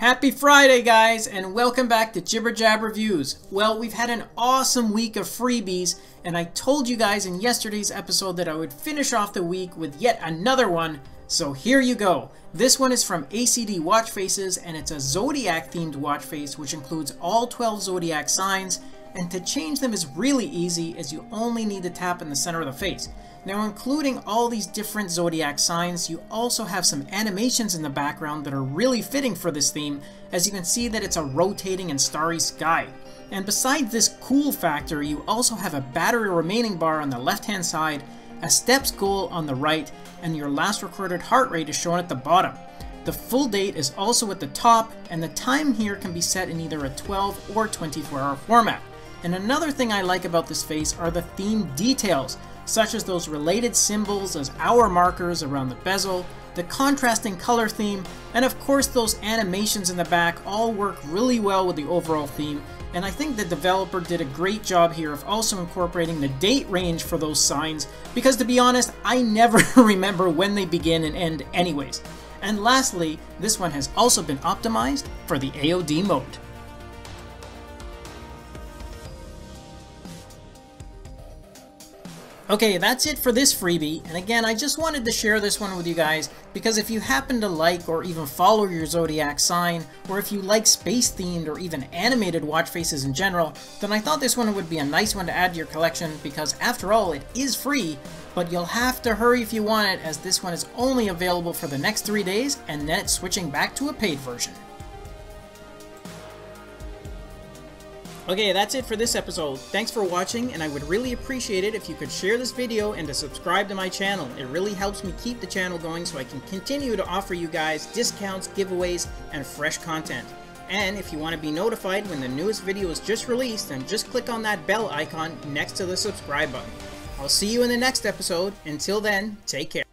Happy Friday, guys, and welcome back to Jibber Jab Reviews. Well, we've had an awesome week of freebies, and I told you guys in yesterday's episode that I would finish off the week with yet another one, so here you go. This one is from ACD Watch Faces, and it's a Zodiac themed watch face which includes all 12 Zodiac signs, and to change them is really easy as you only need to tap in the center of the face. Now including all these different zodiac signs, you also have some animations in the background that are really fitting for this theme, as you can see that it's a rotating and starry sky. And besides this cool factor, you also have a battery remaining bar on the left hand side, a steps goal on the right, and your last recorded heart rate is shown at the bottom. The full date is also at the top, and the time here can be set in either a 12 or 24 hour format. And another thing I like about this face are the theme details such as those related symbols as hour markers around the bezel, the contrasting color theme, and of course those animations in the back all work really well with the overall theme, and I think the developer did a great job here of also incorporating the date range for those signs, because to be honest, I never remember when they begin and end anyways. And lastly, this one has also been optimized for the AOD mode. Okay, that's it for this freebie, and again, I just wanted to share this one with you guys, because if you happen to like or even follow your zodiac sign, or if you like space-themed or even animated watch faces in general, then I thought this one would be a nice one to add to your collection, because after all, it is free, but you'll have to hurry if you want it, as this one is only available for the next three days, and then it's switching back to a paid version. Okay, that's it for this episode. Thanks for watching, and I would really appreciate it if you could share this video and to subscribe to my channel. It really helps me keep the channel going so I can continue to offer you guys discounts, giveaways, and fresh content. And if you want to be notified when the newest video is just released, then just click on that bell icon next to the subscribe button. I'll see you in the next episode. Until then, take care.